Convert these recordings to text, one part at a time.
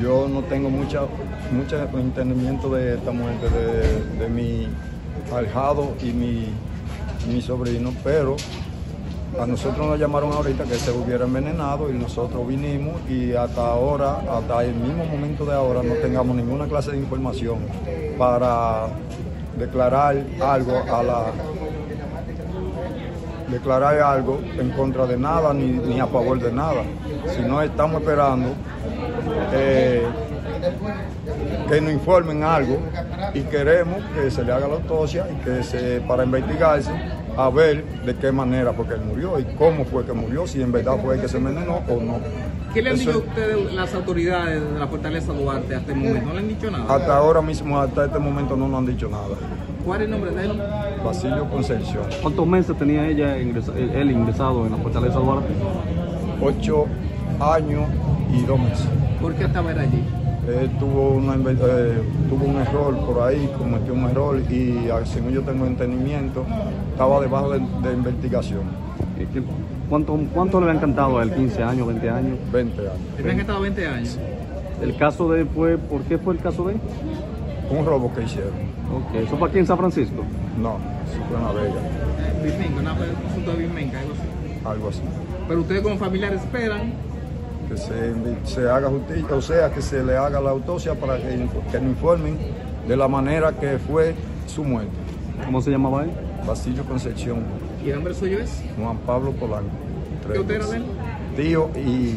Yo no tengo mucho entendimiento de esta muerte de, mi ahijado y mi, mi sobrino, pero a nosotros nos llamaron ahorita que se hubiera envenenado y nosotros vinimos y hasta ahora, hasta el mismo momento de ahora, no tengamos ninguna clase de información para declarar algo a la declarar algo en contra de nada ni, ni a favor de nada. Si no estamos esperando eh, que nos informen algo y queremos que se le haga la autopsia y que se para investigarse a ver de qué manera porque él murió y cómo fue que murió, si en verdad fue que se envenenó o no. ¿Qué le han Eso dicho ustedes las autoridades de la Fortaleza Duarte hasta el momento? ¿No le han dicho nada? Hasta ahora mismo, hasta este momento no nos han dicho nada. ¿Cuál es el nombre de él? Basilio Concepción, ¿Cuántos meses tenía ella ingresa- él él ingresado en la Fortaleza Duarte? ocho años y dos meses. ¿Por qué estaba él allí? Él tuvo, una, eh, tuvo un error por ahí, cometió un error y ah, según yo tengo entendimiento, estaba debajo de, de investigación, Eh, ¿qué- ¿Cuánto, ¿Cuánto le han cantado a él? ¿15 años, 20 años? 20 años. Tenían que estar 20 años. ¿El caso de él fue, por qué fue el caso de él? Un robo que hicieron. Ok, ¿eso fue aquí en San Francisco? No, eso fue en La Vega, Bismenca, una- un asunto de algo así. algo así. Pero ustedes como familiares esperan Que se, haga justicia, o sea, que se le haga la autopsia para que, que nos informen de la manera que fue su muerte. ¿Cómo se llamaba él? Basilio Concepción, y el nombre suyo es. Juan Pablo Polanco. ¿Qué usted era de él? Tío y,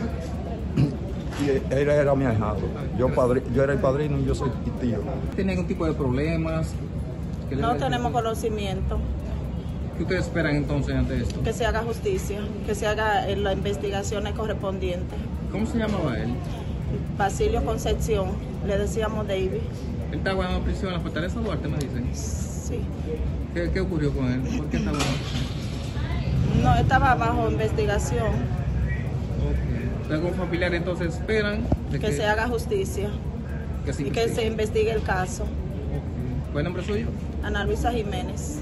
y él era mi ahijado. Yo, padri- yo era el padrino y yo soy tío. ¿Tiene algún tipo de problemas? ¿Qué le- No tenemos conocimiento. ¿Qué ustedes esperan entonces ante esto? Que se haga justicia, que se haga eh, las investigaciones correspondientes. ¿Cómo se llamaba él? Basilio Concepción, le decíamos David. Él está guardado en prisión en la Fortaleza Duarte, me dicen. Sí. ¿Qué, qué ocurrió con él? ¿Por qué estaba en prisión? No, estaba bajo investigación. Ok. Ustedes como familiares entonces esperan de Que se haga justicia que se y que se investigue. el caso. Ok. ¿Cuál nombre suyo? Ana Luisa Jiménez.